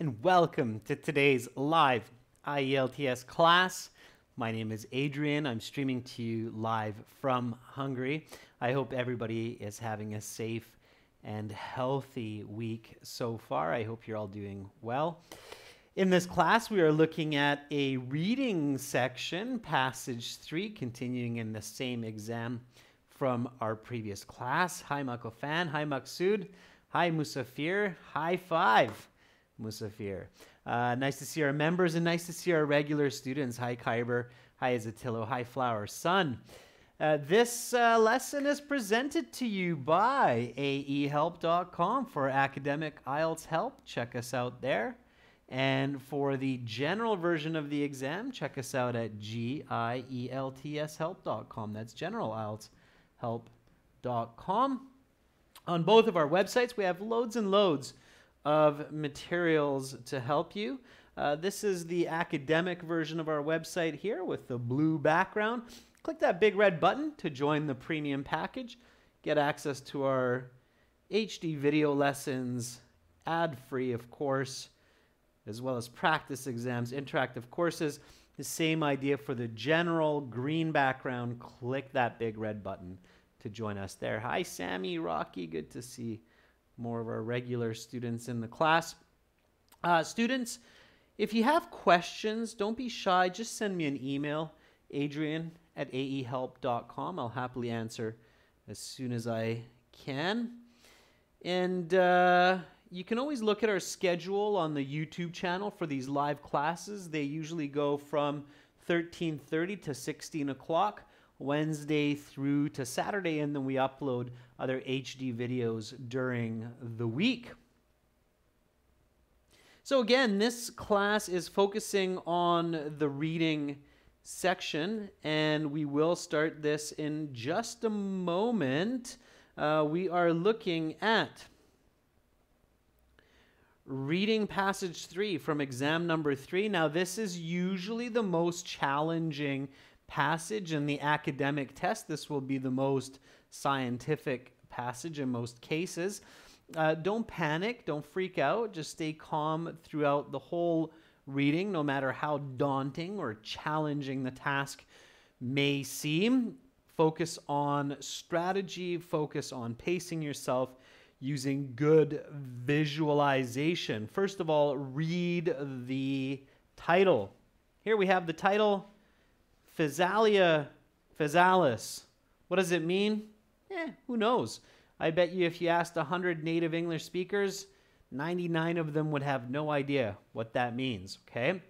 and welcome to today's live IELTS class. My name is Adrian. I'm streaming to you live from Hungary. I hope everybody is having a safe and healthy week so far. I hope you're all doing well. In this class, we are looking at a reading section, passage three, continuing in the same exam from our previous class. Hi, Fan. Hi, Maksud. Hi, Musafir. High five. Musafir. Uh, nice to see our members and nice to see our regular students. Hi, Kyber. Hi, Azatillo. Hi, Flower Sun. Uh, this uh, lesson is presented to you by aehelp.com for academic IELTS help. Check us out there. And for the general version of the exam, check us out at gieltshelp.com. That's general IELTS help.com. On both of our websites, we have loads and loads of materials to help you. Uh, this is the academic version of our website here with the blue background. Click that big red button to join the premium package. Get access to our HD video lessons, ad free, of course, as well as practice exams, interactive courses. The same idea for the general green background. Click that big red button to join us there. Hi, Sammy, Rocky. Good to see more of our regular students in the class. Uh, students, if you have questions, don't be shy. Just send me an email, adrian at aehelp.com. I'll happily answer as soon as I can. And uh, you can always look at our schedule on the YouTube channel for these live classes. They usually go from 13:30 to 16 o'clock. Wednesday through to Saturday, and then we upload other HD videos during the week. So, again, this class is focusing on the reading section, and we will start this in just a moment. Uh, we are looking at reading passage three from exam number three. Now, this is usually the most challenging passage in the academic test. This will be the most scientific passage in most cases. Uh, don't panic, don't freak out, just stay calm throughout the whole reading, no matter how daunting or challenging the task may seem. Focus on strategy, focus on pacing yourself using good visualization. First of all, read the title. Here we have the title Physalia physalis. What does it mean? Eh, who knows? I bet you if you asked 100 native English speakers, 99 of them would have no idea what that means, okay?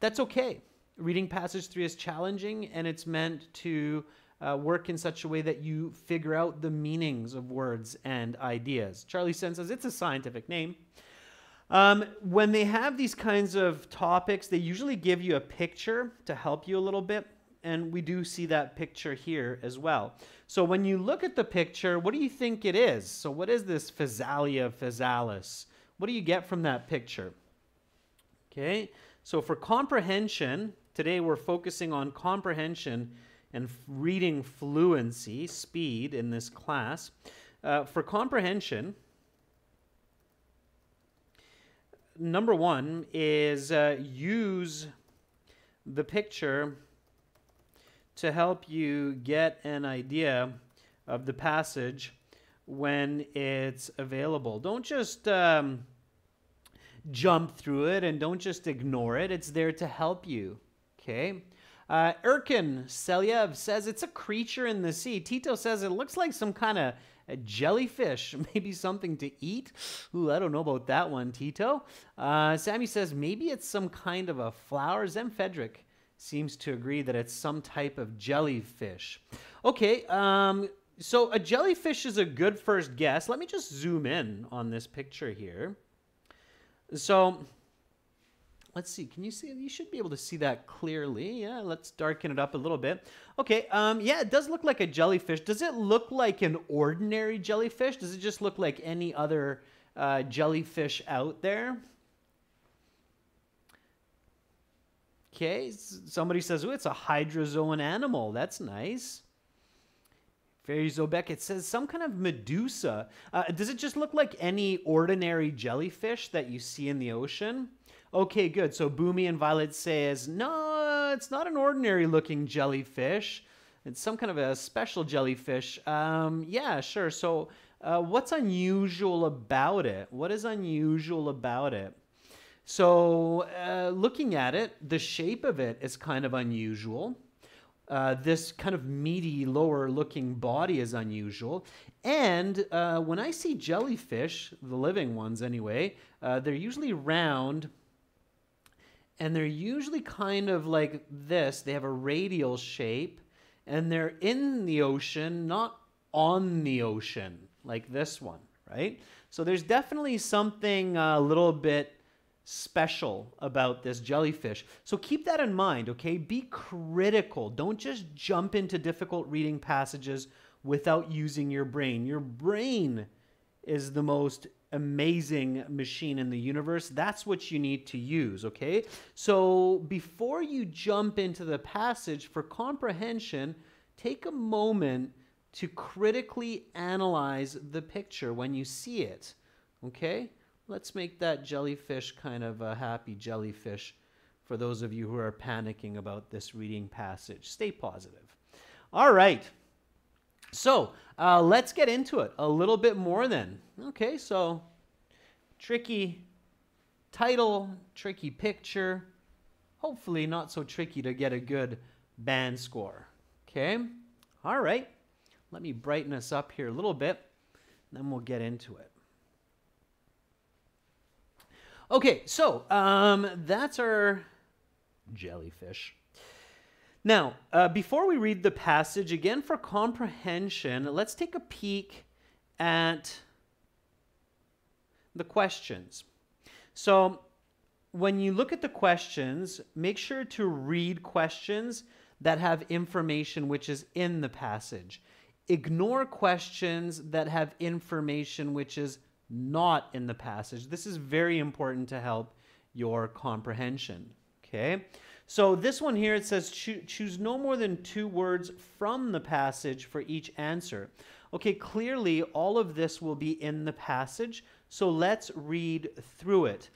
That's okay. Reading passage 3 is challenging and it's meant to uh, work in such a way that you figure out the meanings of words and ideas. Charlie Sen says it's a scientific name. Um, when they have these kinds of topics, they usually give you a picture to help you a little bit and we do see that picture here as well. So when you look at the picture, what do you think it is? So what is this Physalia physalis? What do you get from that picture? Okay, so for comprehension, today we're focusing on comprehension and reading fluency, speed in this class. Uh, for comprehension, number one is uh, use the picture to help you get an idea of the passage when it's available. Don't just um, jump through it and don't just ignore it. It's there to help you. Okay. Uh, Erkin Selyev says it's a creature in the sea. Tito says it looks like some kind of jellyfish, maybe something to eat. Ooh, I don't know about that one, Tito. Uh, Sammy says maybe it's some kind of a flower. Zemfedric seems to agree that it's some type of jellyfish. Okay, um, so a jellyfish is a good first guess. Let me just zoom in on this picture here. So let's see. Can you see? You should be able to see that clearly. Yeah, let's darken it up a little bit. Okay, um, yeah, it does look like a jellyfish. Does it look like an ordinary jellyfish? Does it just look like any other uh, jellyfish out there? Okay, somebody says, oh, it's a hydrozoan animal. That's nice. Fairy Zobek, it says some kind of medusa. Uh, does it just look like any ordinary jellyfish that you see in the ocean? Okay, good. So Boomy and Violet says, no, it's not an ordinary looking jellyfish. It's some kind of a special jellyfish. Um, yeah, sure. So uh, what's unusual about it? What is unusual about it? So uh, looking at it, the shape of it is kind of unusual. Uh, this kind of meaty lower looking body is unusual. And uh, when I see jellyfish, the living ones anyway, uh, they're usually round and they're usually kind of like this. They have a radial shape and they're in the ocean, not on the ocean like this one, right? So there's definitely something a little bit special about this jellyfish. So keep that in mind, okay? Be critical. Don't just jump into difficult reading passages without using your brain. Your brain is the most amazing machine in the universe. That's what you need to use, okay? So before you jump into the passage for comprehension, take a moment to critically analyze the picture when you see it, okay? Let's make that jellyfish kind of a happy jellyfish for those of you who are panicking about this reading passage. Stay positive. All right. So uh, let's get into it a little bit more then. Okay, so tricky title, tricky picture. Hopefully, not so tricky to get a good band score. Okay, all right. Let me brighten us up here a little bit, then we'll get into it. Okay, so um, that's our jellyfish. Now, uh, before we read the passage, again for comprehension, let's take a peek at the questions. So, when you look at the questions, make sure to read questions that have information which is in the passage. Ignore questions that have information which is not in the passage. This is very important to help your comprehension. Okay? So this one here, it says cho choose no more than two words from the passage for each answer. Okay, clearly all of this will be in the passage, so let's read through it.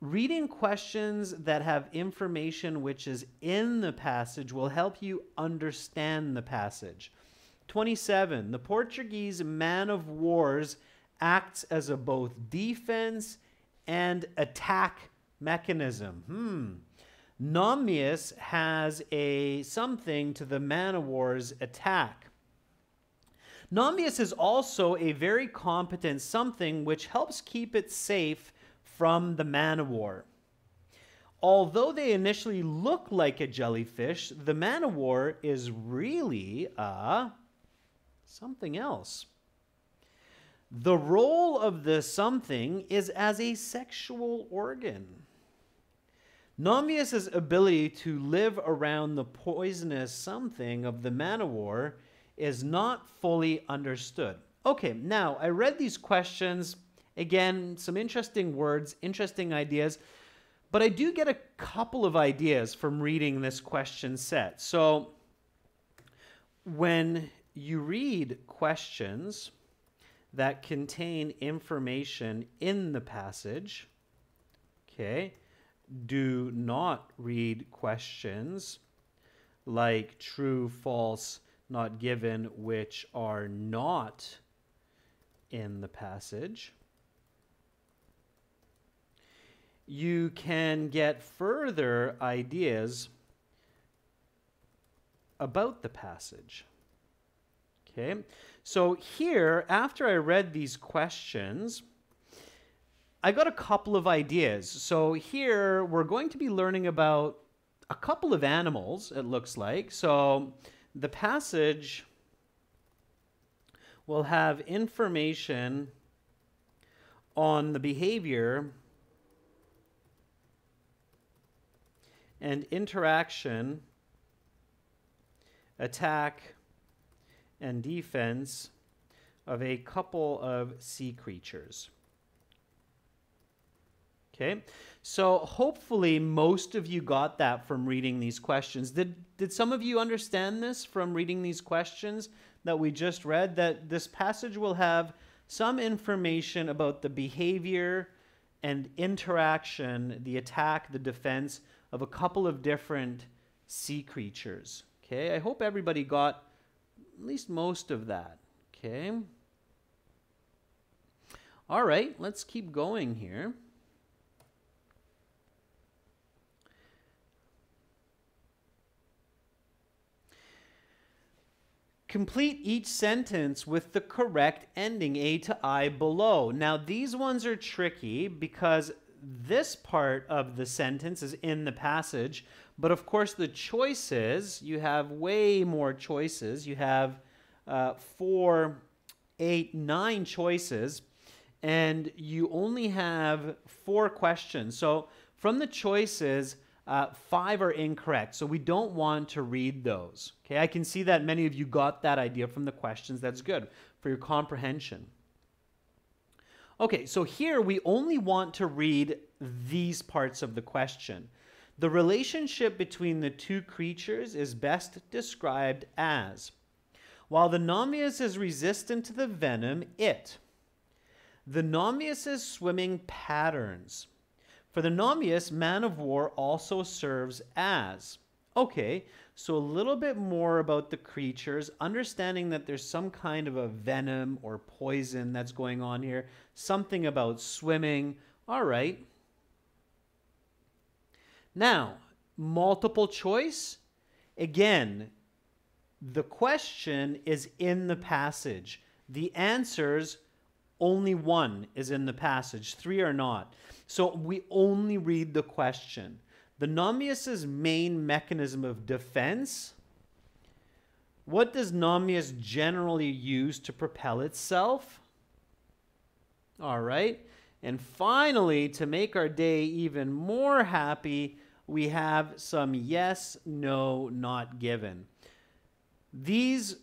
Reading questions that have information which is in the passage will help you understand the passage. 27. The Portuguese man of wars acts as a both defense and attack mechanism. Hmm. Nomeus has a something to the man of war's attack. Nomeus is also a very competent something which helps keep it safe from the man of war. Although they initially look like a jellyfish, the man of war is really a something else. The role of the something is as a sexual organ. Nomeus's ability to live around the poisonous something of the man of war is not fully understood. Okay, now I read these questions. Again, some interesting words, interesting ideas, but I do get a couple of ideas from reading this question set. So when you read questions, that contain information in the passage. Okay. Do not read questions like true, false, not given, which are not in the passage. You can get further ideas about the passage. Okay, so here, after I read these questions, I got a couple of ideas. So here, we're going to be learning about a couple of animals, it looks like. So the passage will have information on the behavior and interaction, attack, and defense of a couple of sea creatures. Okay, so hopefully most of you got that from reading these questions. Did, did some of you understand this from reading these questions? that we just read, that this passage will have some information about the behavior and interaction, the attack, the defense of a couple of different sea creatures. Okay, I hope everybody got at least most of that. Okay. All right, let's keep going here. Complete each sentence with the correct ending A to I below. Now, these ones are tricky because this part of the sentence is in the passage, but of course, the choices, you have way more choices. You have uh, four, eight, nine choices, and you only have four questions. So, from the choices, uh, five are incorrect, so we don't want to read those. Okay, I can see that many of you got that idea from the questions. That's good for your comprehension. Okay, so here we only want to read these parts of the question. The relationship between the two creatures is best described as while the Namias is resistant to the venom, it. The Namias' swimming patterns for the Namias, man of war also serves as. Okay, so a little bit more about the creatures, understanding that there's some kind of a venom or poison that's going on here, something about swimming. All right. Now, multiple choice. Again, the question is in the passage. The answers, only one is in the passage, three are not. So we only read the question. The Namias' main mechanism of defense. What does Namias generally use to propel itself? All right. And finally, to make our day even more happy, we have some yes, no, not given. These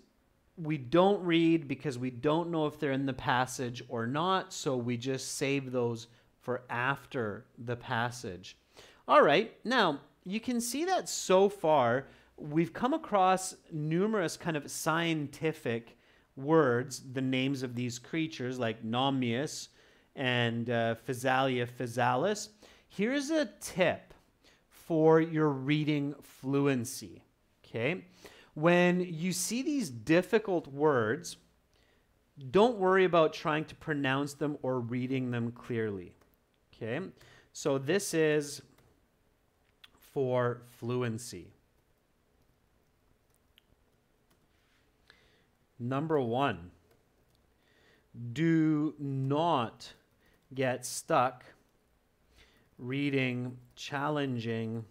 we don't read because we don't know if they're in the passage or not, so we just save those for after the passage. All right, now you can see that so far we've come across numerous kind of scientific words, the names of these creatures like Nomeus and uh, Physalia physalis. Here's a tip for your reading fluency. Okay, when you see these difficult words, don't worry about trying to pronounce them or reading them clearly. Okay, so this is for fluency. Number one, do not get stuck reading challenging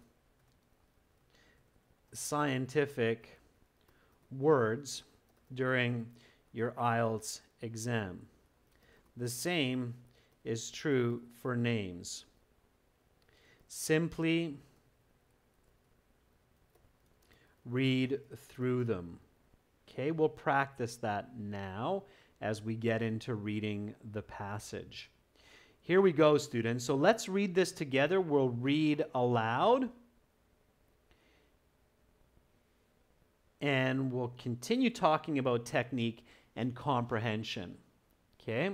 scientific words during your IELTS exam. The same is true for names. Simply read through them. Okay, we'll practice that now as we get into reading the passage. Here we go, students. So let's read this together. We'll read aloud. And we'll continue talking about technique and comprehension. Okay?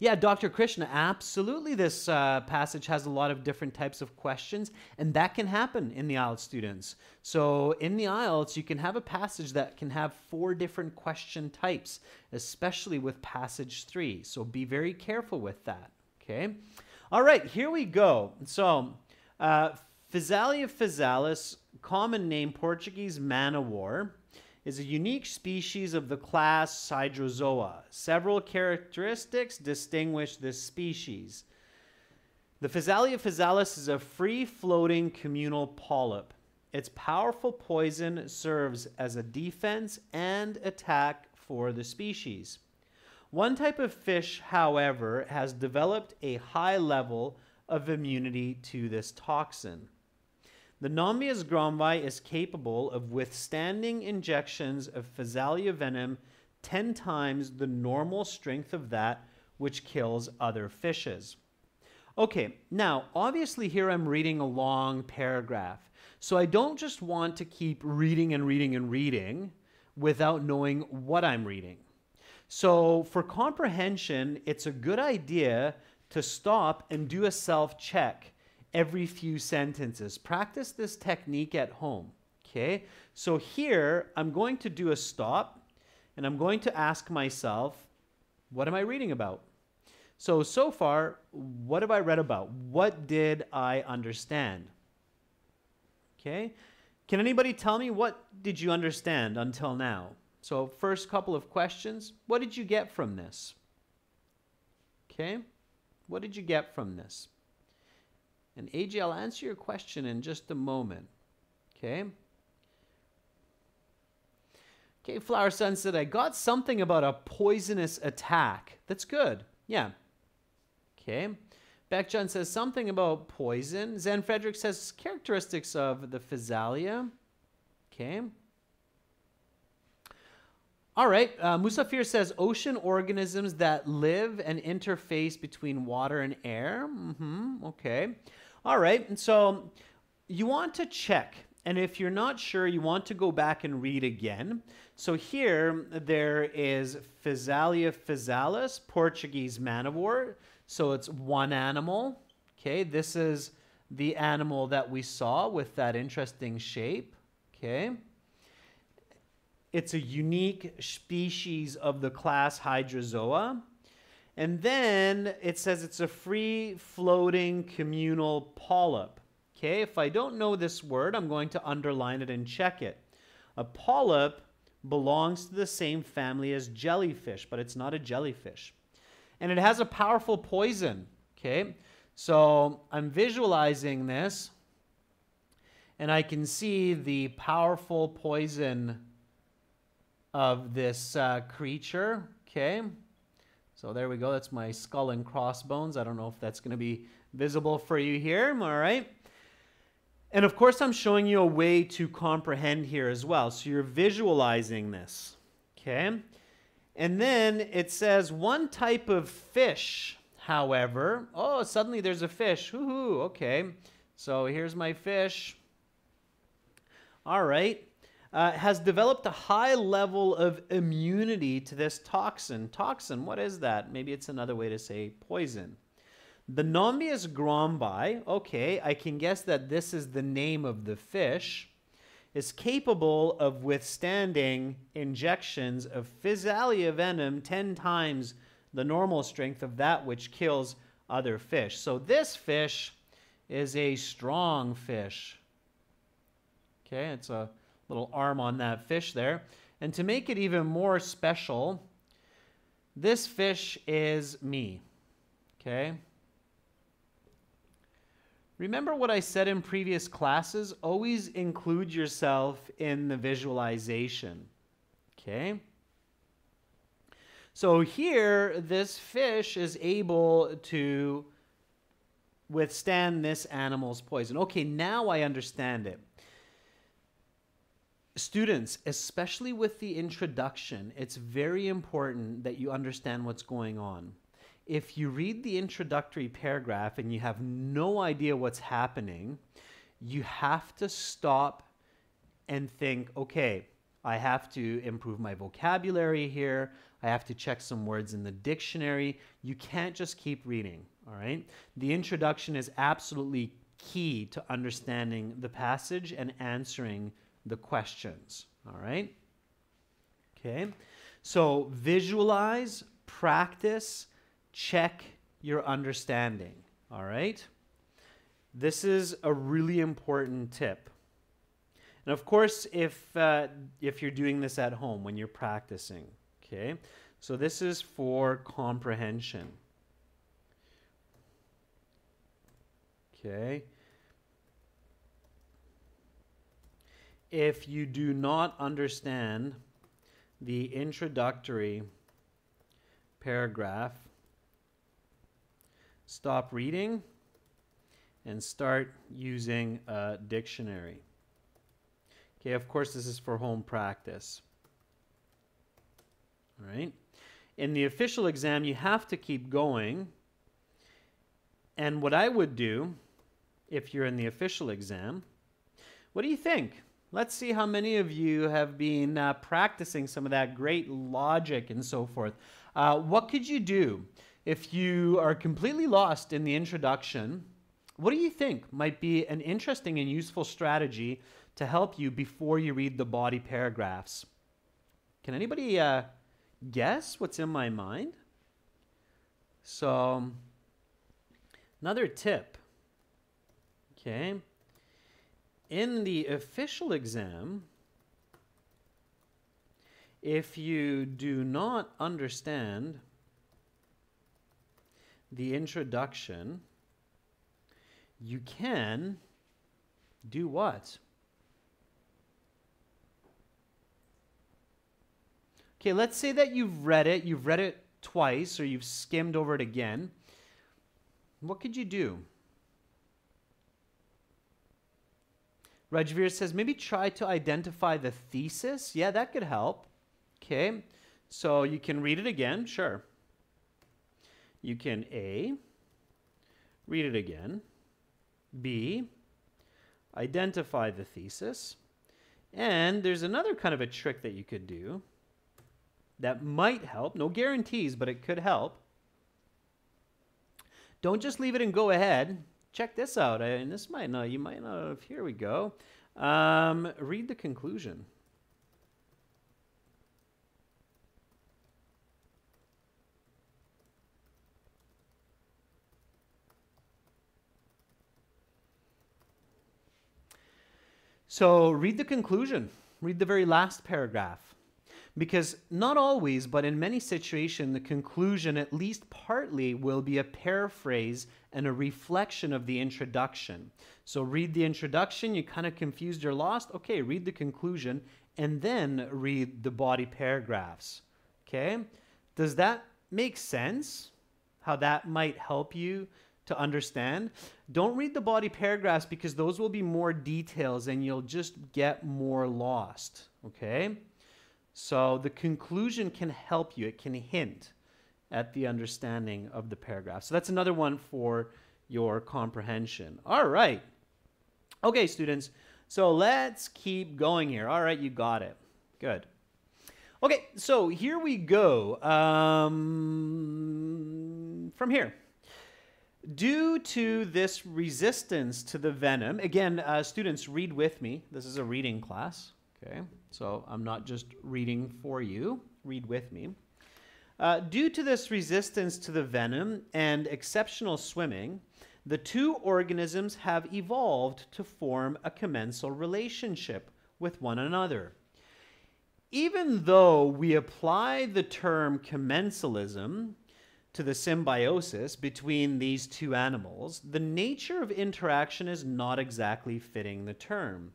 Yeah, Dr. Krishna, absolutely. This uh, passage has a lot of different types of questions, and that can happen in the IELTS students. So, in the IELTS, you can have a passage that can have four different question types, especially with passage three. So, be very careful with that. Okay. All right, here we go. So, uh, Physalia physalis, common name Portuguese man o' war is a unique species of the class Hydrozoa. Several characteristics distinguish this species. The Physalia physalis is a free-floating communal polyp. Its powerful poison serves as a defense and attack for the species. One type of fish, however, has developed a high level of immunity to this toxin. The Namias grombi is capable of withstanding injections of Physalia venom 10 times the normal strength of that which kills other fishes. Okay, now obviously here I'm reading a long paragraph. So I don't just want to keep reading and reading and reading. without knowing what I'm reading. So, for comprehension, it's a good idea to stop and do a self check every few sentences. Practice this technique at home. Okay, so here I'm going to do a stop and I'm going to ask myself, what am I reading about? So, so far, what have I read about? What did I understand? Okay, can anybody tell me what did you understand until now? So, first couple of questions what did you get from this? Okay, what did you get from this? And AJ, I'll answer your question in just a moment. Okay. Okay, Flower Sun said, I got something about a poisonous attack. That's good. Yeah. Okay. Beck John says something about poison. Zen Frederick says characteristics of the physalia. Okay. All right. Uh, Musafir says ocean organisms that live and interface between water and air. Mm-hmm. Okay. All right. And so you want to check. And if you're not sure, you want to go back and read again. So here there is Physalia physalis, Portuguese man of war. So it's one animal. Okay, this is the animal that we saw with that interesting shape. Okay. It's a unique species of the class Hydrozoa. And then it says it's a free floating communal polyp. Okay, if I don't know this word, I'm going to underline it and check it. A polyp belongs to the same family as jellyfish, but it's not a jellyfish. And it has a powerful poison. Okay, so I'm visualizing this, and I can see the powerful poison of this uh, creature. Okay, so there we go. That's my skull and crossbones. I don't know if that's going to be visible for you here. All right. And of course, I'm showing you a way to comprehend here as well. So you're visualizing this. Okay. And then it says one type of fish, however. Oh, suddenly there's a fish. Woohoo. Okay. So here's my fish. All right uh, has developed a high level of immunity to this toxin. Toxin, what is that? Maybe it's another way to say poison. The Nombius grombi, okay, I can guess that this is the name of the fish, is capable of withstanding injections of Physalia venom 10 times the normal strength of that which kills other fish. So this fish is a strong fish. Okay, it's a little arm on that fish there. And to make it even more special, this fish is me. Okay? Remember what I said in previous classes? Always include yourself in the visualization. Okay? So here, this fish is able to withstand this animal's poison. Okay, now I understand it. Students, especially with the introduction, it's very important that you understand what's going on. If you read the introductory paragraph and you have no idea what's happening, you have to stop and think, okay, I have to improve my vocabulary here. I have to check some words in the dictionary. You can't just keep reading, all right? The introduction is absolutely key to understanding the passage and answering the questions. All right? Okay? So visualize, practice, check your understanding. All right? This is a really important tip. And of course, if, uh, if you're doing this at home when you're practicing, okay? So this is for comprehension. Okay? If you do not understand the introductory paragraph, stop reading and start using a dictionary. Okay, of course, this is for home practice. All right. In the official exam, you have to keep going. And what I would do if you're in the official exam, what do you think? Let's see how many of you have been uh, practicing some of that great logic and so forth. Uh, what could you do if you are completely lost in the introduction? What do you think might be an interesting and useful strategy to help you before you read the body paragraphs? Can anybody uh, guess what's in my mind? So, another tip. Okay. In the official exam, if you do not understand the introduction, you can do what? Okay, let's say that you've read it, you've read it twice, or you've skimmed over it again. What could you do? Rajveer says maybe try to identify the thesis. Yeah, that could help. Okay, so you can read it again, sure. You can A, read it again. B, identify the thesis. And there's another kind of a trick that you could do that might help. No guarantees, but it could help. Don't just leave it and go ahead. Check this out. And this might not, you might not have, here we go. Um, read the conclusion. So read the conclusion. Read the very last paragraph. Because not always, but in many situations, the conclusion, at least partly, will be a paraphrase and a reflection of the introduction. So read the introduction, you kind of confused, you're lost. Okay, read the conclusion, and then read the body paragraphs. Okay? Does that make sense? How that might help you to understand. Don't read the body paragraphs because those will be more details and you'll just get more lost. Okay? So the conclusion can help you, it can hint at the understanding of the paragraph. So that's another one for your comprehension. All right. Okay, students. So let's keep going here. All right, you got it. Good. Okay, so here we go. Um, from here. Due to this resistance to the venom, again, uh, students, read with me. This is a reading class, okay? So I'm not just reading for you, read with me. Uh, due to this resistance to the venom and exceptional swimming, the two organisms have evolved to form a commensal relationship with one another. Even though we apply the term commensalism to the symbiosis between these two animals, the nature of interaction is not exactly fitting the term.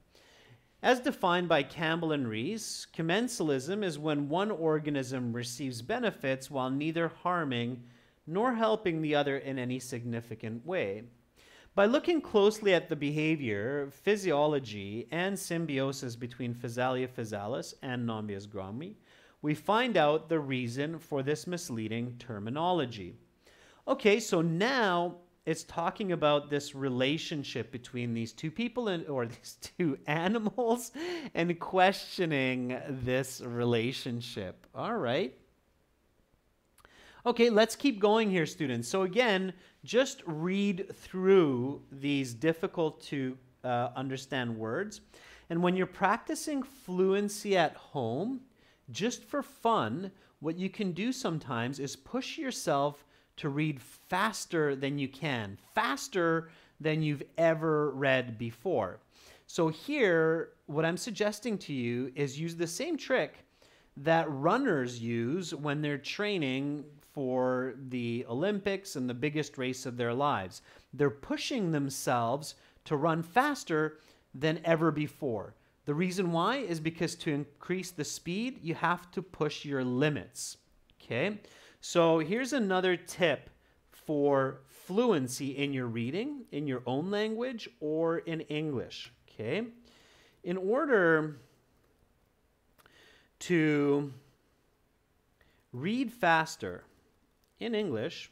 As defined by Campbell and Reece, commensalism is when one organism receives benefits while neither harming nor helping the other in any significant way. By looking closely at the behavior, physiology, and symbiosis between Physalia physalis and Nombius grommi, we find out the reason for this misleading terminology. Okay, so now it's talking about this relationship between these two people and or these two animals and questioning this relationship. All right. Okay, let's keep going here, students. So again, just read through these difficult to uh, understand words. And when you're practicing fluency at home, just for fun, what you can do sometimes is push yourself to read faster than you can, faster than you've ever read before. So, here, what I'm suggesting to you is use the same trick that runners use when they're training for the Olympics and the biggest race of their lives. They're pushing themselves to run faster than ever before. The reason why is because to increase the speed, you have to push your limits. Okay? So here's another tip for fluency in your reading, in your own language, or in English. Okay? In order to read faster in English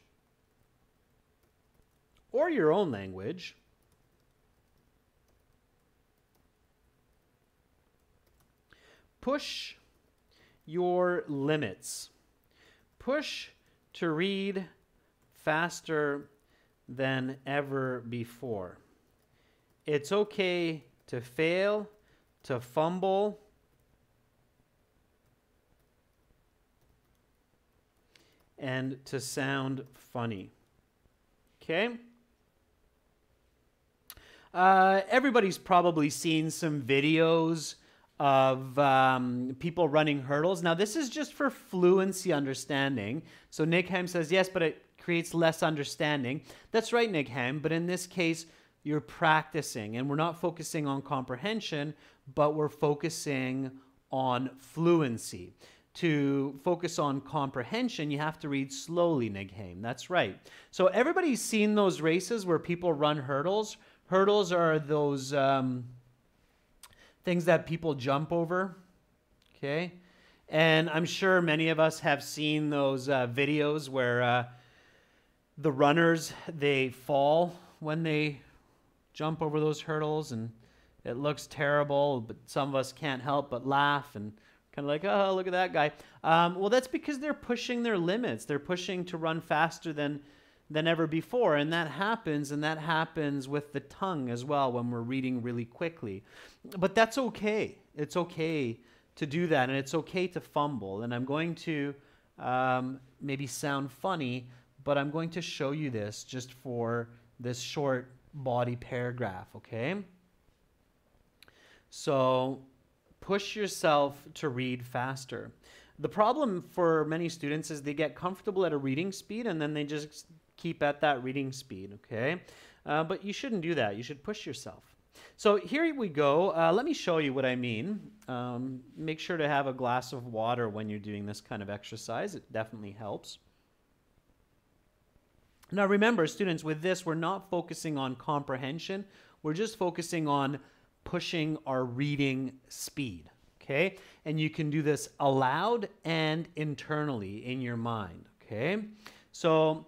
or your own language, push your limits. Push to read faster than ever before. It's okay to fail, to fumble, and to sound funny. Okay? Uh, everybody's probably seen some videos of um, people running hurdles. Now, this is just for fluency understanding. So, Nigham says, yes, but it creates less understanding. That's right, Nigham, but in this case, you're practicing, and we're not focusing on comprehension, but we're focusing on fluency. To focus on comprehension, you have to read slowly, Nigham. That's right. So, everybody's seen those races where people run hurdles. Hurdles are those. Um, things that people jump over. Okay. And I'm sure many of us have seen those uh, videos where uh, the runners they fall when they jump over those hurdles and it looks terrible, but some of us can't help but laugh and kind of like, oh, look at that guy. Um, well, that's because they're pushing their limits. They're pushing to run faster than than ever before. And that happens, and that happens with the tongue as well when we're reading really quickly. But that's okay. It's okay to do that, and it's okay to fumble. And I'm going to um, maybe sound funny, but I'm going to show you this just for this short body paragraph, okay? So push yourself to read faster. The problem for many students is they get comfortable at a reading speed and then they just keep at that reading speed, okay? Uh, but you shouldn't do that. You should push yourself. So here we go. Uh, let me show you what I mean. Um, make sure to have a glass of water when you're doing this kind of exercise. It definitely helps. Now remember, students, with this, we're not focusing on comprehension. We're just focusing on pushing our reading speed, okay? And you can do this aloud and internally in your mind, okay? So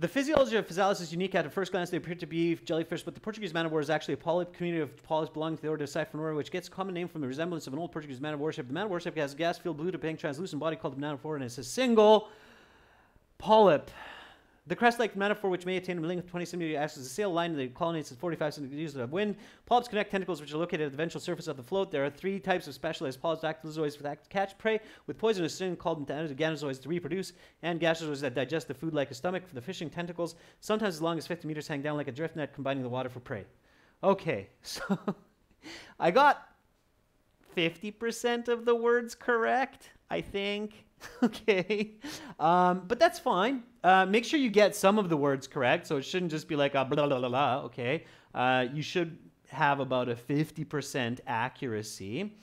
the physiology of physalis is unique. At first glance, they appear to be jellyfish, but the Portuguese man of war is actually a polyp community of polyps belonging to the order of Siphonoria, which gets a common name from the resemblance of an old Portuguese man of warship. The man of warship has a gas-filled, blue-to-pink, translucent body called the man of war, and it's a single polyp. The crest-like pneumatophore, which may attain a length of 20 centimeters, acts as a sail line that colonnades at 45 centimeters of wind. Polyps connect tentacles, which are located at the ventral surface of the float. There are three types of specialized polyps: dactylozoids that catch prey with poisonous sin, called gonozoids to reproduce, and gasterozoids that digest the food like a stomach. For the fishing tentacles, sometimes as long as 50 meters, hang down like a drift net, combining the water for prey. Okay, so I got 50% of the words correct, I think. okay. Um, but that's fine. Uh, make sure you get some of the words correct. So it shouldn't just be like a blah, blah, blah, blah. Okay. Uh, you should have about a 50% accuracy.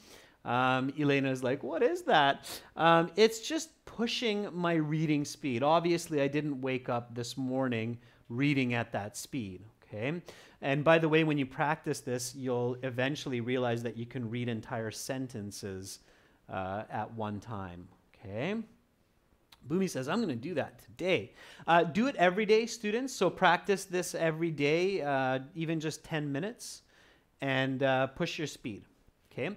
Um, Elena is like, what is that? Um, it's just pushing my reading speed. Obviously, I didn't wake up this morning reading at that speed. Okay. And by the way, when you practice this, you'll eventually realize that you can read entire sentences uh, at one time. Okay. Boomy says, I'm going to do that today. Uh, do it every day, students. So practice this every day, uh, even just 10 minutes, and uh, push your speed. Okay.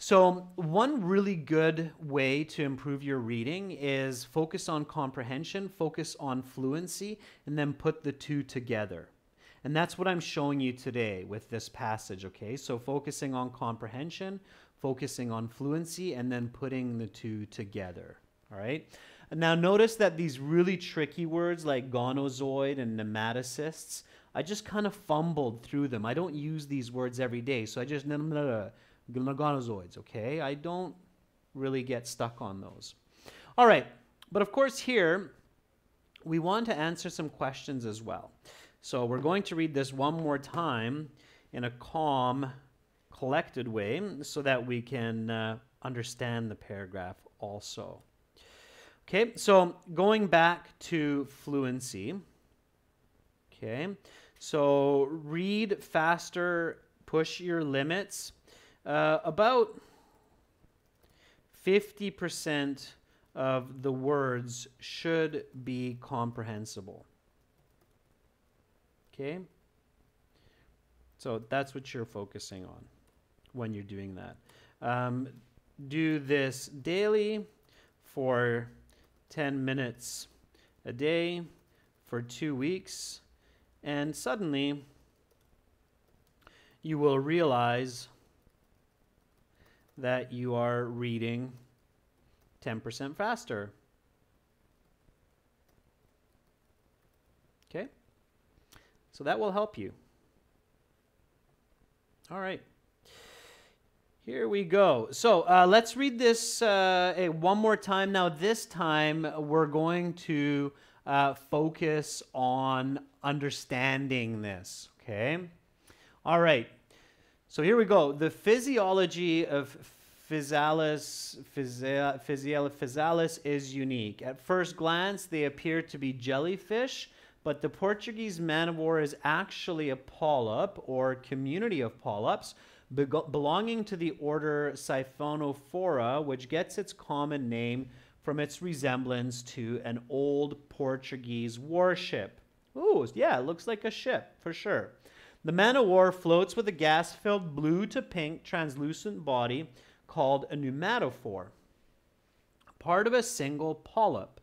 So, one really good way to improve your reading is focus on comprehension, focus on fluency, and then put the two together. And that's what I'm showing you today with this passage, okay? So, focusing on comprehension, focusing on fluency, and then putting the two together. All right? Now, notice that these really tricky words like gonozoid and nematocysts, I just kind of fumbled through them. I don't use these words every day, so I just gonozoids, okay? I don't really get stuck on those. All right, but of course, here we want to answer some questions as well. So we're going to read this one more time in a calm, collected way so that we can uh, understand the paragraph also. Okay, so going back to fluency. Okay, so read faster, push your limits. Uh, about 50% of the words should be comprehensible. Okay? So that's what you're focusing on when you're doing that. Um, do this daily for 10 minutes a day for two weeks, and suddenly you will realize that you are reading 10% faster. Okay? So that will help you. All right. Here we go. So uh, let's read this uh, one more time. Now, this time we're going to uh, focus on understanding this. Okay? All right. So here we go. The physiology of Physalia, physalis is unique. At first glance, they appear to be jellyfish, but the Portuguese man of war is actually a polyp or community of polyps belonging to the order Siphonophora, which gets its common name from its resemblance to an old Portuguese warship. Ooh, yeah, it looks like a ship for sure. The man of war floats with a gas filled blue to pink translucent body called a pneumatophore, part of a single polyp.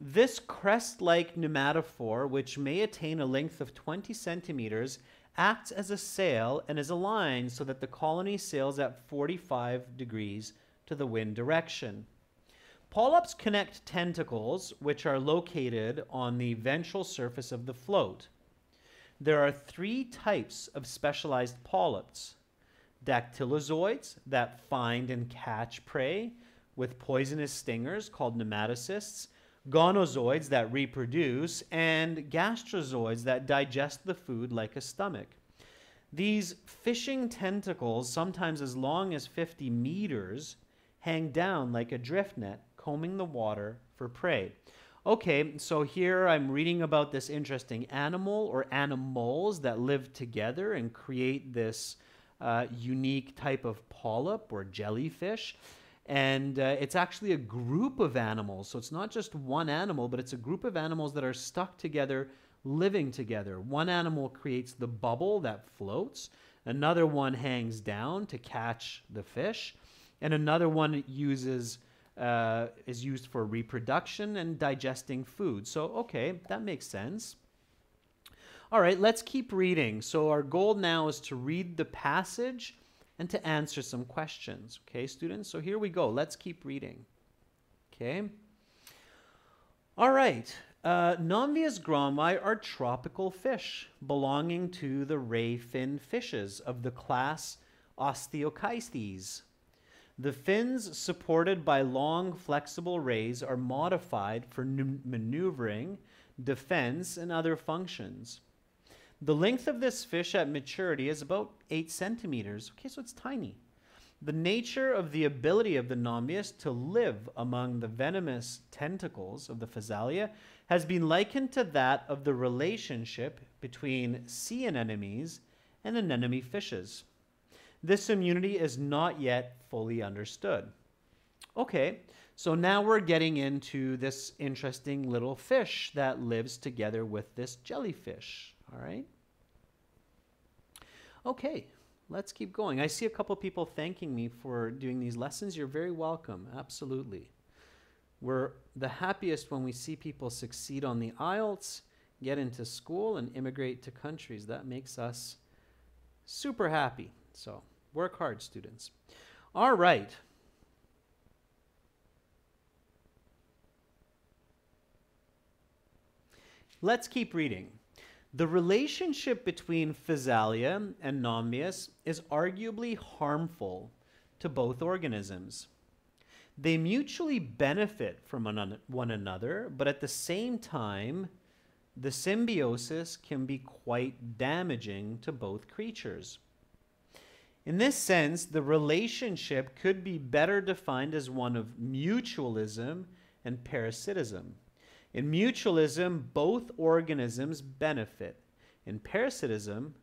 This crest like pneumatophore, which may attain a length of 20 centimeters, acts as a sail and is aligned so that the colony sails at 45 degrees to the wind direction. Polyps connect tentacles, which are located on the ventral surface of the float. There are three types of specialized polyps dactylozoids that find and catch prey with poisonous stingers called nematocysts, gonozoids that reproduce, and gastrozoids that digest the food like a stomach. These fishing tentacles, sometimes as long as 50 meters, hang down like a drift net, combing the water for prey. Okay, so here I'm reading about this interesting animal or animals that live together and create this uh, unique type of polyp or jellyfish and uh, it's actually a group of animals. So it's not just one animal, but it's a group of animals that are stuck together, living together. One animal creates the bubble that floats, another one hangs down to catch the fish, and another one uses. Uh, is used for reproduction and digesting food. So, okay, that makes sense. All right, let's keep reading. So, our goal now is to read the passage and to answer some questions. Okay, students? So here we go. Let's keep reading. Okay. All right. Uh, Nomeus gronovii are tropical fish belonging to the ray fin fishes of the class Osteichthyes. The fins, supported by long, flexible rays, are modified for maneuvering, defense, and other functions. The length of this fish at maturity is about 8 centimeters. Okay, so it's tiny. The nature of the ability of the Nomeus to live among the venomous tentacles of the Physalia has been likened to that of the relationship between sea anemones and anemone fishes. This immunity is not yet fully understood. Okay, so now we're getting into this interesting little fish that lives together with this jellyfish. All right? Okay, let's keep going. I see a couple people thanking me for doing these lessons. You're very welcome. Absolutely. We're the happiest when we see people succeed on the IELTS, get into school, and immigrate to countries. That makes us super happy. So, work hard, students. All right. Let's keep reading. The relationship between Physalia and Nomeus is arguably harmful to both organisms. They mutually benefit from one another, but at the same time, the symbiosis can be quite damaging to both creatures. In this sense, the relationship could be better defined as one of mutualism and parasitism. In mutualism, both organisms benefit. In parasitism,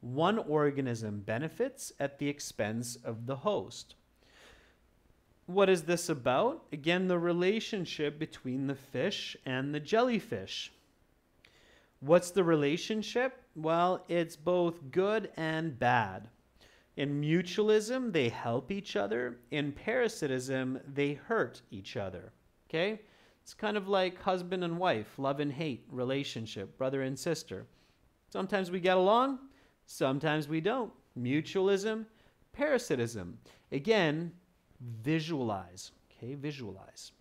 one organism benefits at the expense of the host. What is this about? Again, the relationship between the fish and the jellyfish. What's the relationship? Well, it's both good and bad. In mutualism, they help each other. In parasitism, they hurt each other. Okay? It's kind of like husband and wife, love and hate relationship, brother and sister. Sometimes we get along, sometimes we don't. Mutualism, parasitism. Again, visualize. Okay, visualize.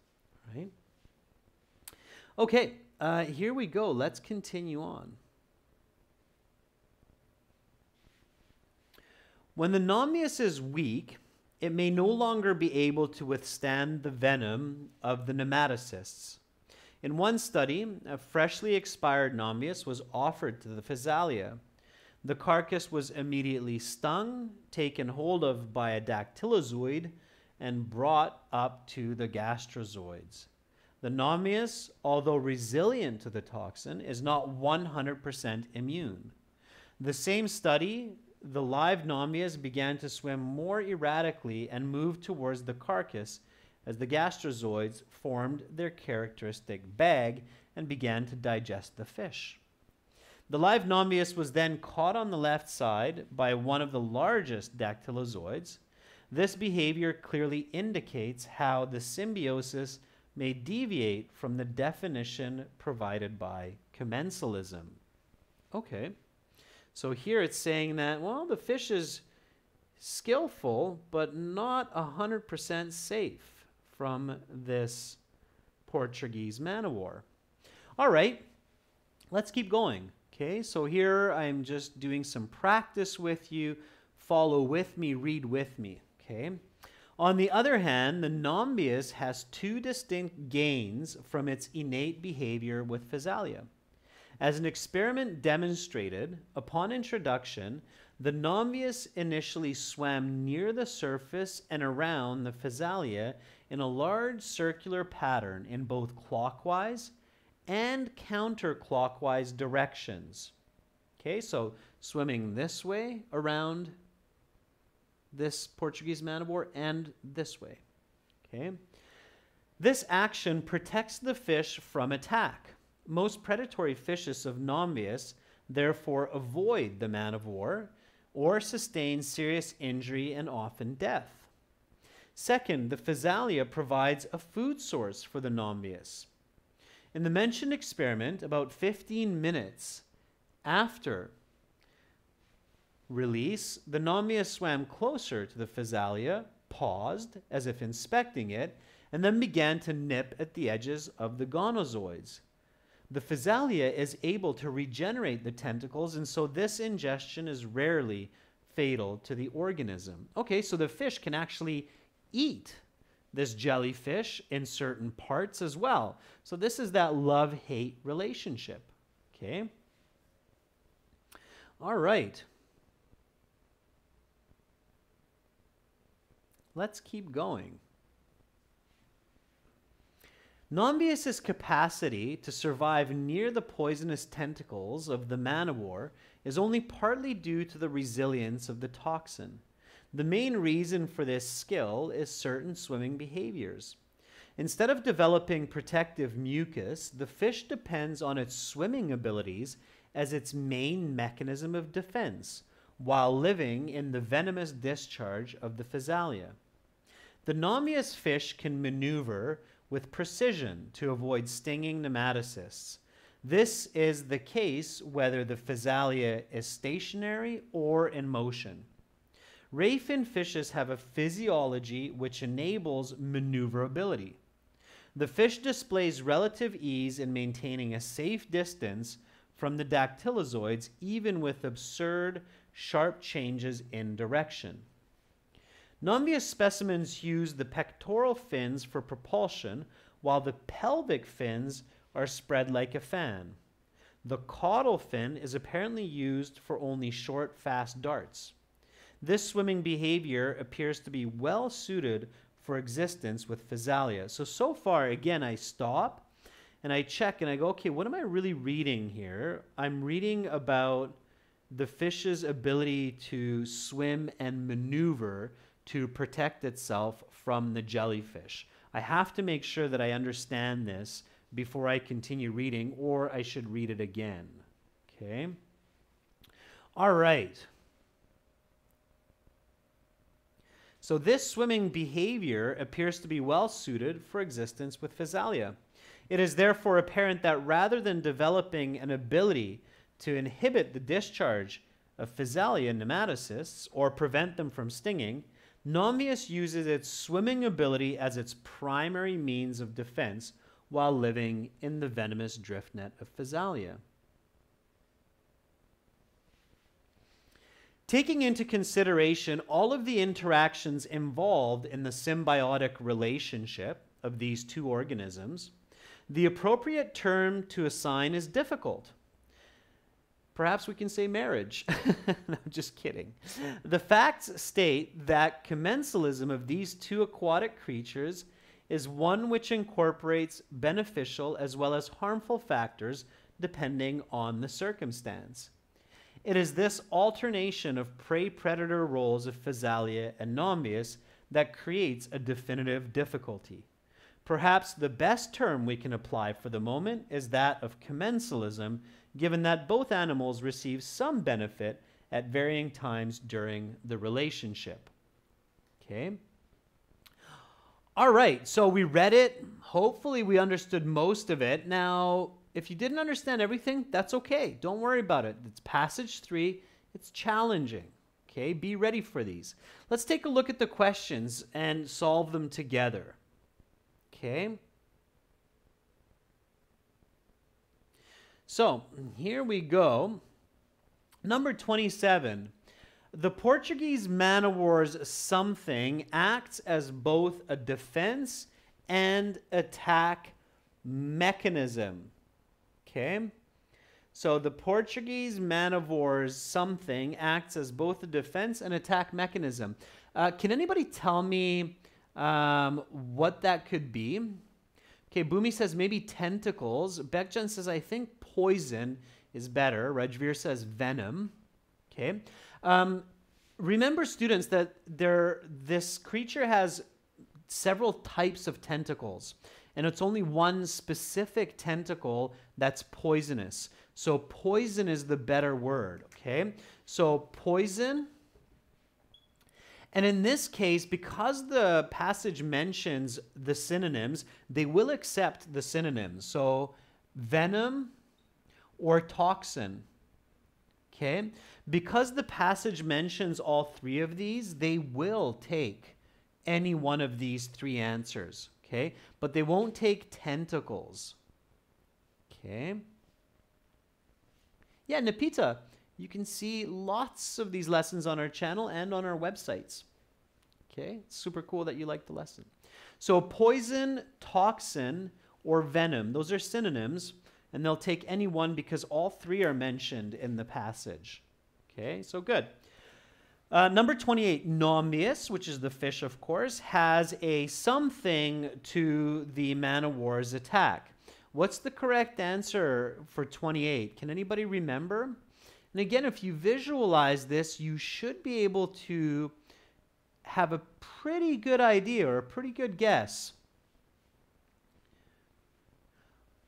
Right? Okay, uh, here we go. Let's continue on. When the Nomeus is weak, it may no longer be able to withstand the venom of the nematocysts. In one study, a freshly expired Nomeus was offered to the Physalia. The carcass was immediately stung, taken hold of by a dactylozoid, and brought up to the gastrozoids. The Nomeus, although resilient to the toxin, is not 100% immune. The same study, the live Nomeus began to swim more erratically and move towards the carcass as the gastrozoids formed their characteristic bag and began to digest the fish. The live Nomeus was then caught on the left side by one of the largest dactylozoids. This behavior clearly indicates how the symbiosis may deviate from the definition provided by commensalism. Okay, so here it's saying that, well, the fish is skillful, but not 100% safe from this Portuguese man o' war. All right, let's keep going. Okay, so here I'm just doing some practice with you. Follow with me, read with me. Okay. On the other hand, the Nomeus has two distinct gains from its innate behavior with Physalia. As an experiment demonstrated, upon introduction, the Nomeus initially swam near the surface and around the Physalia in a large circular pattern in both clockwise and counterclockwise directions. Okay, so swimming this way around this Portuguese man of war and this way. Okay. This action protects the fish from attack. Most predatory fishes of Nomeus therefore avoid the man of war or sustain serious injury and often death. Second, the Physalia provides a food source for the Nomeus. In the mentioned experiment, about 15 minutes after release, the Nomeus swam closer to the Physalia, paused as if inspecting it, and then began to nip at the edges of the gonozoids. The Physalia is able to regenerate the tentacles, and so this ingestion is rarely fatal to the organism. Okay, so the fish can actually eat this jellyfish in certain parts as well. So this is that love hate relationship. Okay. All right. Let's keep going. Nomeus's capacity to survive near the poisonous tentacles of the man-o-war is only partly due to the resilience of the toxin. The main reason for this skill is certain swimming behaviors. Instead of developing protective mucus, the fish depends on its swimming abilities as its main mechanism of defense, while living in the venomous discharge of the Physalia. The Nomeus fish can maneuver with precision to avoid stinging nematocysts. This is the case whether the Physalia is stationary or in motion. Rayfin fishes have a physiology which enables maneuverability. The fish displays relative ease in maintaining a safe distance from the dactylozoids even with absurd, sharp changes in direction. Nomeus specimens use the pectoral fins for propulsion, while the pelvic fins are spread like a fan. The caudal fin is apparently used for only short, fast darts. This swimming behavior appears to be well suited for existence with Physalia. So, so far, again, I stop and I check and I go, okay, what am I really reading here? I'm reading about the fish's ability to swim and maneuver to protect itself from the jellyfish. I have to make sure that I understand this before I continue reading, or I should read it again. Okay? All right. So this swimming behavior appears to be well suited for existence with Physalia. It is therefore apparent that rather than developing an ability to inhibit the discharge of Physalia nematocysts or prevent them from stinging, Nomeus uses its swimming ability as its primary means of defense while living in the venomous drift net of Physalia. Taking into consideration all of the interactions involved in the symbiotic relationship of these two organisms, the appropriate term to assign is difficult. Perhaps we can say marriage. I'm just kidding. The facts state that commensalism of these two aquatic creatures is one which incorporates beneficial as well as harmful factors depending on the circumstance. It is this alternation of prey predator roles of Physalia and Nomeus that creates a definitive difficulty. Perhaps the best term we can apply for the moment is that of commensalism, given that both animals receive some benefit at varying times during the relationship. Okay? All right, so we read it. Hopefully, we understood most of it. Now, if you didn't understand everything, that's okay. Don't worry about it. It's passage three, it's challenging. Okay, be ready for these. Let's take a look at the questions and solve them together. Okay. So here we go. Number 27. The Portuguese man of war's something acts as both a defense and attack mechanism. Okay? So the Portuguese man of war's something acts as both a defense and attack mechanism. Uh, can anybody tell me um, what that could be? Okay, Boomy says maybe tentacles. Beckjan says I think poison is better. Rajveer says venom. Okay. Um, remember, students, that there this creature has several types of tentacles and it's only one specific tentacle that's poisonous. So poison is the better word, okay? So poison. And in this case, because the passage mentions the synonyms, they will accept the synonyms. So venom or toxin. Okay? Because the passage mentions all three of these, they will take any one of these three answers okay? But they won't take tentacles, okay? Yeah, Napita, you can see lots of these lessons on our channel and on our websites. Okay, it's super cool that you like the lesson. So poison, toxin, or venom, those are synonyms, and they'll take any one because all three are mentioned in the passage. Okay, so good. Uh, number 28, Nomeus, which is the fish, of course, has a something to the man of war's attack. What's the correct answer for 28? Can anybody remember? And again, if you visualize this, you should be able to have a pretty good idea or a pretty good guess.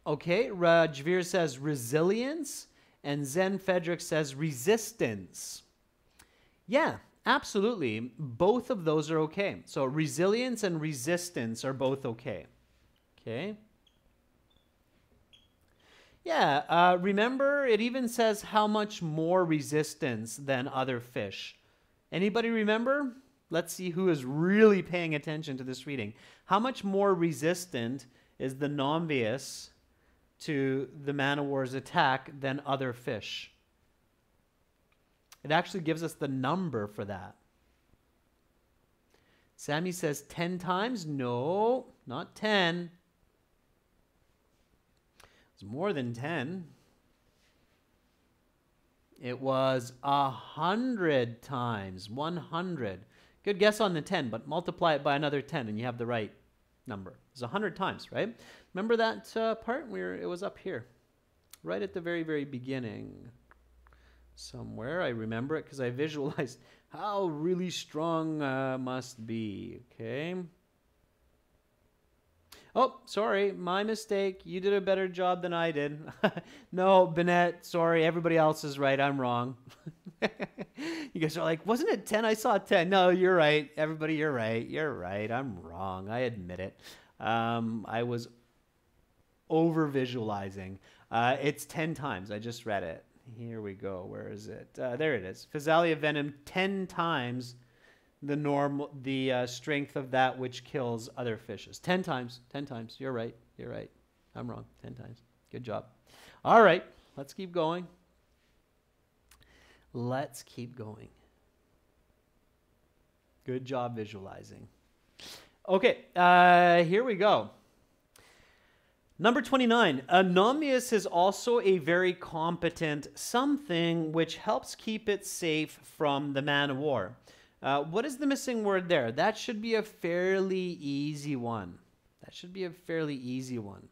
Okay, Rajveer says resilience, and Zen Frederick says resistance. Yeah, absolutely. Both of those are okay. So resilience and resistance are both okay. Okay. Yeah, uh, remember it even says how much more resistance than other fish. Anybody remember? Let's see who is really paying attention to this reading. How much more resistant is the Nomeus to the man o' war's attack than other fish? It actually gives us the number for that. Sammy says 10 times. No, not 10. It's more than 10. It was a hundred times. 100. Good guess on the 10, but multiply it by another 10 and you have the right number. It's a hundred times, right? Remember that uh, part where it was up here, right at the very, very beginning somewhere. I remember it because I visualized how really strong uh, must be. Okay. Oh, sorry, my mistake. You did a better job than I did. no, Bennett, sorry, everybody else is right. I'm wrong. you guys are like, wasn't it 10? I saw 10. No, you're right. Everybody, you're right. You're right. I'm wrong. I admit it. Um, I was over visualizing. Uh, it's 10 times. I just read it. Here we go. Where is it? Uh, there it is. Physalia venom 10 times the normal the uh, strength of that which kills other fishes. 10 times. 10 times. You're right. You're right. I'm wrong. 10 times. Good job. All right. Let's keep going. Let's keep going. Good job visualizing. Okay, uh, here we go. Number 29. Anomius is also a very competent something which helps keep it safe from the man of war. Uh, what is the missing word there? That should be a fairly easy one. That should be a fairly easy one.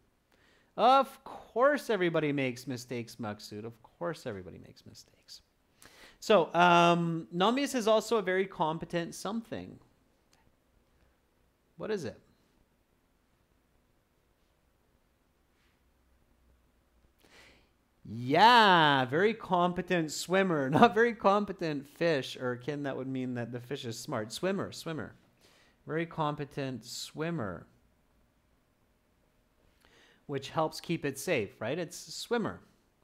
Of course, everybody makes mistakes, Maksud. Of course, everybody makes mistakes. So, um, Nomeus is also a very competent something. What is it? Yeah, very competent swimmer. Not very competent fish, or kin that would mean that the fish is smart. Swimmer, swimmer. Very competent swimmer. Which helps keep it safe, right? It's swimmer.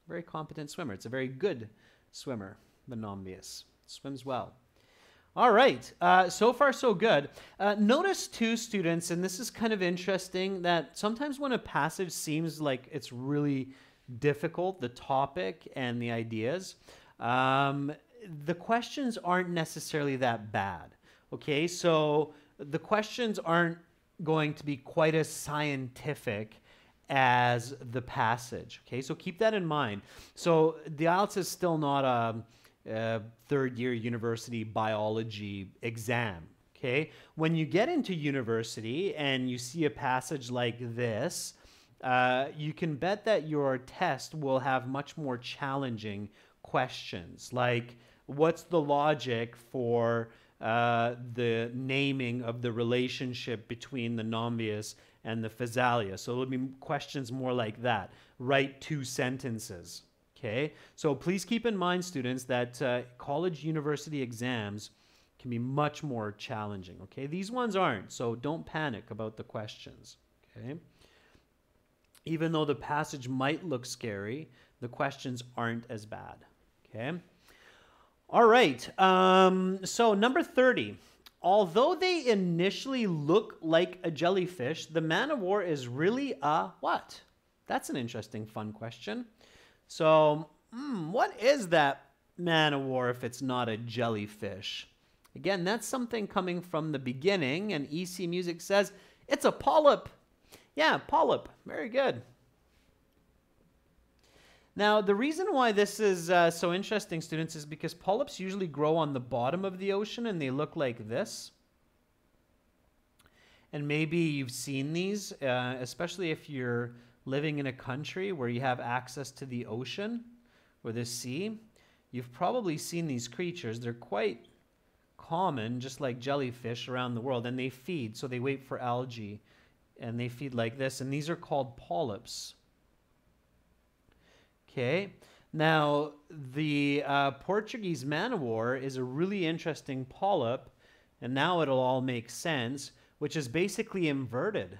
Very competent swimmer. It's a very good swimmer, the Nomeus. Swims well. All right, uh, so far so good. Uh, notice two students, and this is kind of interesting, that sometimes when a passage seems like it's really difficult, the topic and the ideas, um, the questions aren't necessarily that bad. Okay, so the questions aren't going to be quite as scientific as the passage. Okay, so keep that in mind. So the IELTS is still not a uh, third year university biology exam. Okay, when you get into university and you see a passage like this, uh, you can bet that your test will have much more challenging questions, like what's the logic for uh, the naming of the relationship between the Nomeus and the Physalia. So it'll be questions more like that. Write two sentences. Okay, so please keep in mind, students, that uh, college university exams can be much more challenging. Okay, these ones aren't, so don't panic about the questions. Okay, even though the passage might look scary, the questions aren't as bad. Okay, all right. Um, so number thirty. Although they initially look like a jellyfish, the man of war is really a what? That's an interesting, fun question. So, mm, what is that man of war if it's not a jellyfish? Again, that's something coming from the beginning, and EC Music says it's a polyp. Yeah, polyp. Very good. Now, the reason why this is uh, so interesting, students, is because polyps usually grow on the bottom of the ocean and they look like this. And maybe you've seen these, uh, especially if you're living in a country where you have access to the ocean or the sea, you've probably seen these creatures. They're quite common, just like jellyfish around the world, and they feed. So they wait for algae and they feed like this, and these are called polyps. Okay. Now, the uh, Portuguese man of war is a really interesting polyp, and now it'll all make sense, which is basically inverted.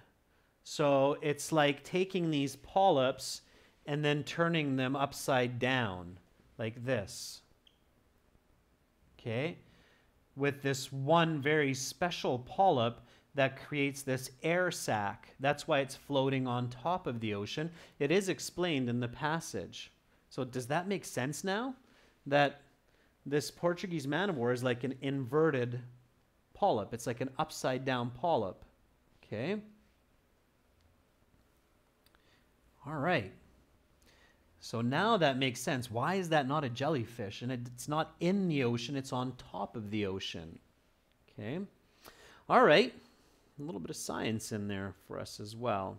So it's like taking these polyps and then turning them upside down like this. Okay? With this one very special polyp that creates this air sac. That's why it's floating on top of the ocean. It is explained in the passage. So does that make sense now? That this Portuguese man of war is like an inverted polyp. It's like an upside down polyp. Okay? All right. So now that makes sense. Why is that not a jellyfish? And it's not in the ocean, it's on top of the ocean. Okay. All right. A little bit of science in there for us as well.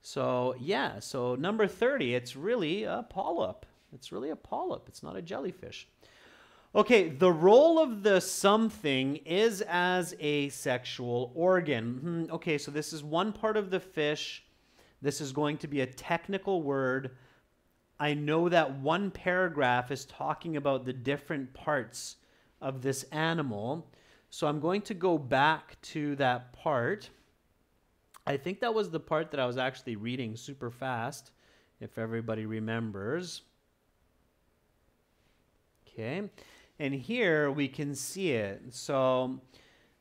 So, yeah, so number 30, it's really a polyp. It's really a polyp, it's not a jellyfish. Okay, the role of the something is as a sexual organ. Hmm, okay, so this is one part of the fish this is going to be a technical word. I know that one paragraph is talking about the different parts of this animal. So I'm going to go back to that part. I think that was the part that I was actually reading super fast, if everybody remembers. Okay, and here we can see it. So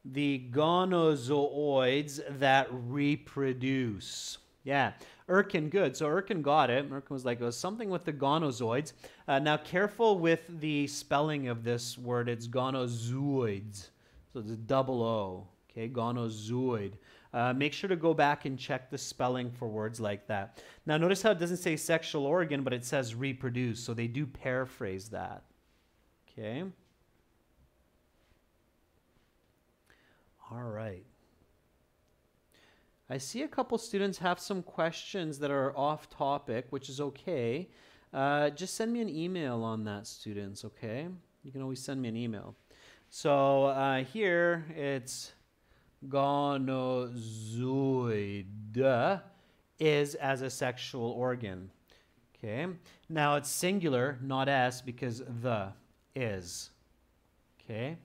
the gonozoids that reproduce. Yeah, Erkin, good. So Erkin got it. Erkin was like, it was something with the gonozoids. Uh, now, careful with the spelling of this word. It's gonozoids. So it's a double O. Okay, gonozoid. Uh, make sure to go back and check the spelling for words like that. Now, notice how it doesn't say sexual organ, but it says reproduce. So they do paraphrase that. Okay. All right. I see a couple students have some questions that are off topic, which is okay. Uh, just send me an email on that, students, okay? You can always send me an email. So uh, here it's gonozoid is as a sexual organ. Okay. Now it's singular, not s, because the is. Okay.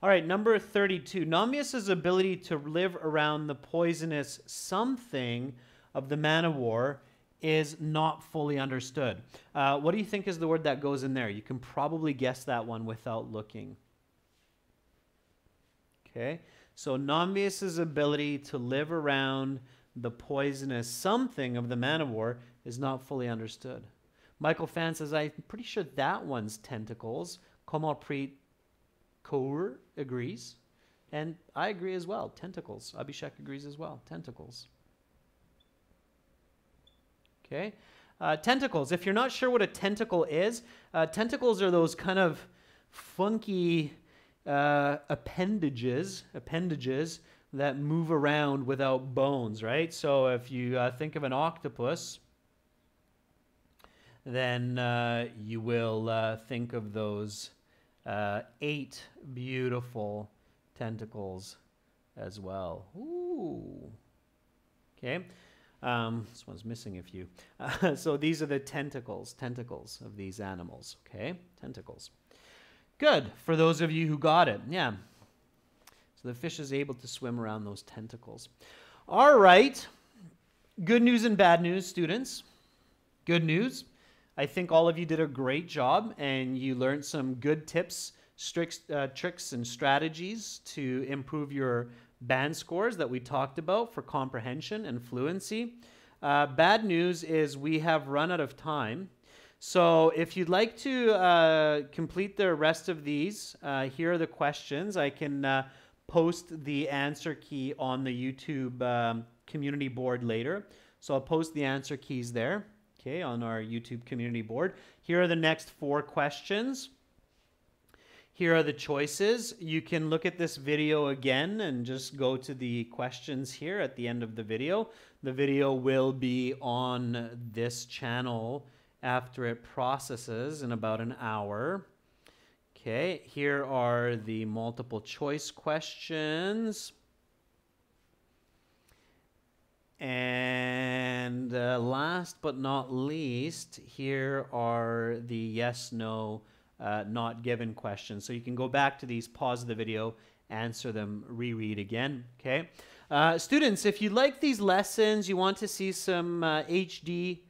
All right, number 32. Nomeus's ability to live around the poisonous something of the man of war is not fully understood. Uh, what do you think is the word that goes in there? You can probably guess that one without looking. Okay, so Nomeus's ability to live around the poisonous something of the man of war is not fully understood. Michael Fan says, I'm pretty sure that one's tentacles. Komalpreet Kaur agrees. And I agree as well. Tentacles. Abhishek agrees as well. Tentacles. Okay. Uh, tentacles. If you're not sure what a tentacle is, uh, tentacles are those kind of funky uh, appendages, appendages that move around without bones, right? So if you uh, think of an octopus, then uh, you will uh, think of those uh, eight beautiful tentacles as well. Ooh. Okay. Um, this one's missing a few. Uh, so these are the tentacles, tentacles of these animals. Okay, tentacles. Good for those of you who got it. Yeah. So the fish is able to swim around those tentacles. All right. Good news and bad news, students. Good news. I think all of you did a great job and you learned some good tips, tricks, uh, tricks and strategies to improve your band scores that we talked about for comprehension and fluency. Uh, bad news is we have run out of time. So if you'd like to uh, complete the rest of these, uh, here are the questions. I can uh, post the answer key on the YouTube um, community board later. So I'll post the answer keys there okay, on our YouTube community board. Here are the next four questions. Here are the choices. You can look at this video again and just go to the questions here at the end of the video. The video will be on this channel after it processes in about an hour. Okay, here are the multiple choice questions. And uh, last but not least, here are the yes, no, uh, not given questions. So you can go back to these, pause the video, answer them, reread again. Okay. Uh, students, if you like these lessons, you want to see some HD uh,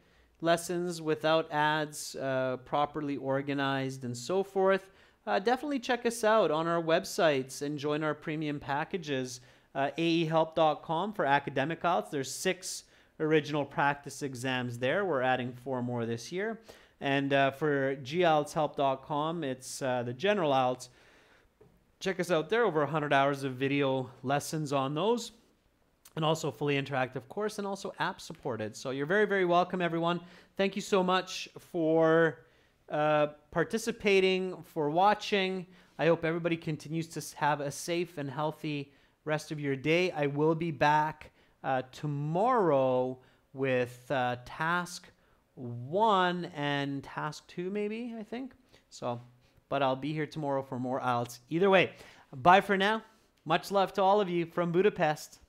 lessons without ads, uh, properly organized, and so forth, uh, definitely check us out on our websites and join our premium packages uh, aehelp.com for academic IELTS. There's six original practice exams there. We're adding four more this year. And uh, for gieltshelp.com, it's uh, the general IELTS. Check us out there. Over 100 hours of video lessons on those. And also fully interactive course and also app supported. So you're very, very welcome, everyone. Thank you so much for uh, participating, for watching. I hope everybody continues to have a safe and healthy rest of your day. I will be back uh, tomorrow with uh, task one and task two, maybe, I think. So, but I'll be here tomorrow for more IELTS. Either way, bye for now. Much love to all of you from Budapest.